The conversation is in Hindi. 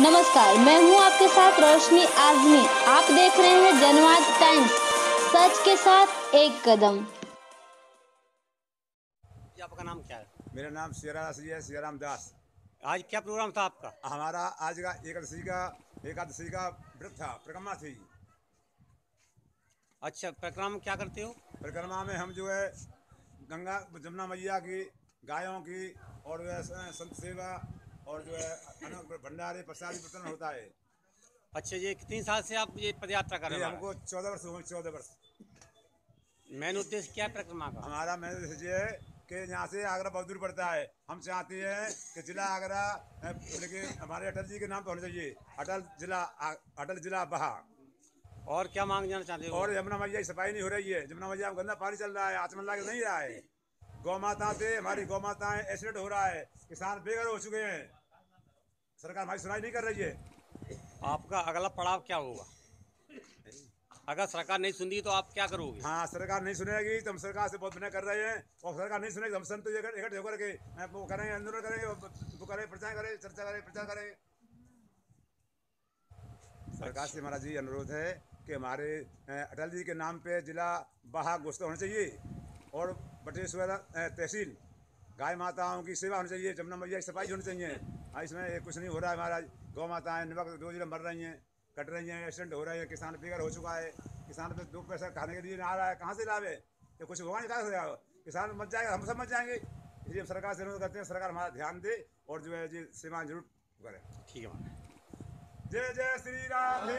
नमस्कार मैं हूँ आपके साथ रोशनी आजमी। आप देख रहे हैं जनवाद टाइम्स सच के साथ एक कदम। आपका नाम क्या है? मेरा नाम सियारा सिंह है सियाराम दास। आज क्या प्रोग्राम था आपका? हमारा आज का एकादशी का एकादशी का व्रत था परिक्रमा थी। अच्छा परिक्रमा में क्या करते हो? परिक्रमा में हम जो है गंगा जमुना मैया की गायों की और संत सेवा और जो है भंडारे प्रसादी वितरण होता है। अच्छा ये कितनी साल से आप ये पदयात्रा कर रहे हैं? हमको चौदह वर्ष हुए चौदह वर्ष। मेन उद्देश्य क्या परिक्रमा का? हमारा मैसेज ये है कि यहाँ से आगरा बहुत दूर पड़ता है। हम चाहते हैं कि जिला आगरा लेकिन हमारे अटल जी के नाम पर होना चाहिए। अटल जिला अटल जिला बहा। और क्या मांग जाना चाहते हो? और यमुना मैया सफ़ाई नहीं हो रही है। यमुना मैया गंदा पानी चल रहा है आचमन लाके नहीं रहा है। गौ माता से हमारी गौ माताएँ एक्सीडेंट हो रहा है। किसान बेघर हो चुके हैं। सरकार हमारी सुनाई नहीं कर रही है। आपका अगला पड़ाव क्या होगा? अगर सरकार नहीं सुनती तो आप क्या करोगे? हाँ सरकार नहीं सुनेगी तो हम सरकार से बहुत विनय कर रहे हैं। और सरकार नहीं सुनेगी तो हम संत इकट्ठे होकर के वो करेंगे आंदोलन करेंगे वो करें प्रचार करें चर्चा करें प्रचार करें। सरकार से हमारा जी अनुरोध है कि हमारे अटल जी के नाम पे जिला बाहा घोषित होना चाहिए। और बटेश्वर तहसील। गाय माताओं की सेवा होनी चाहिए जमुना मैया की सफ़ाई होनी चाहिए। हाँ, इसमें ये कुछ नहीं हो रहा है महाराज। गौ माताएँ निमक रोज मर रही हैं कट रही हैं एक्सीडेंट हो रहे हैं किसान बेघर हो चुका है। किसान पे दो पैसा खाने के लिए नहीं आ रहा है कहाँ से लाभ है ये कुछ होगा नहीं कहाँ से? किसान मच जाएगा हम सब मच जाएँगे। इसलिए हम सरकार से अनुरोध करते हैं सरकार हमारा ध्यान दे और जो है जी सेवा ज़रूर करें। ठीक है। जय जय श्री राधे